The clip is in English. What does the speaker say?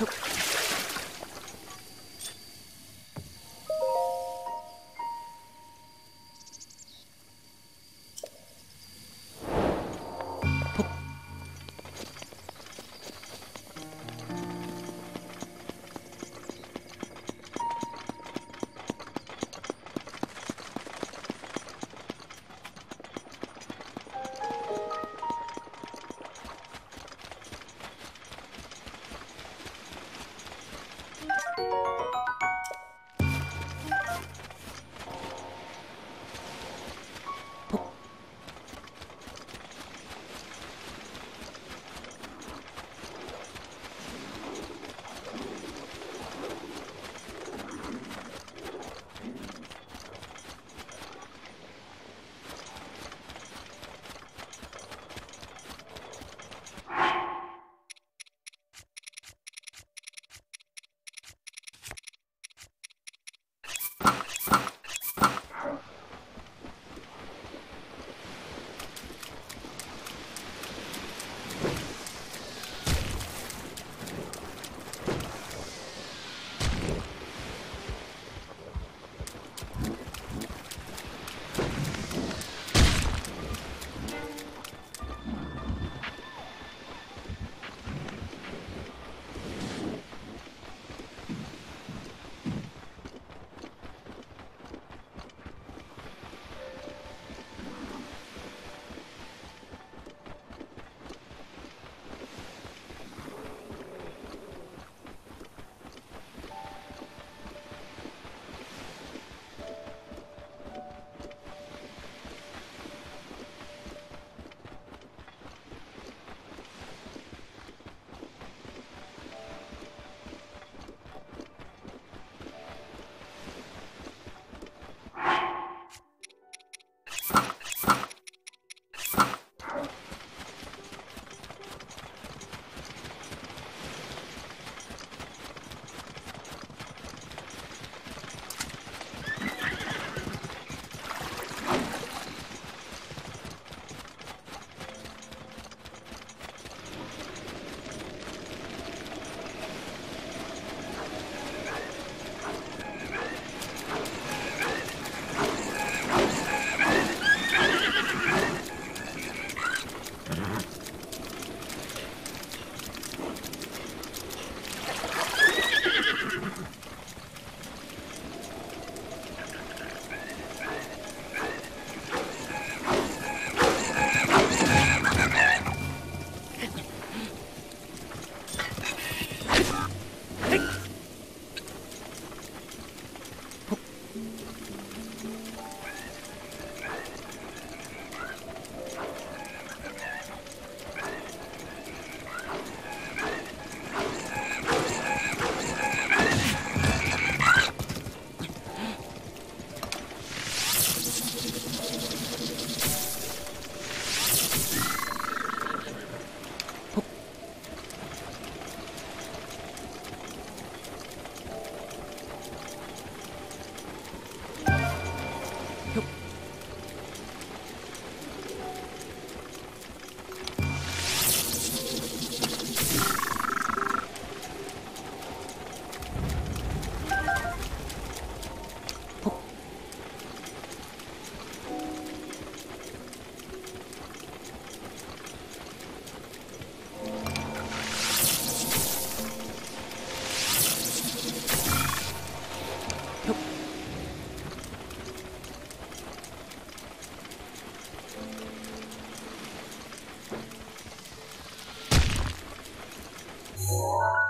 Nope. Mm-hmm. Yes.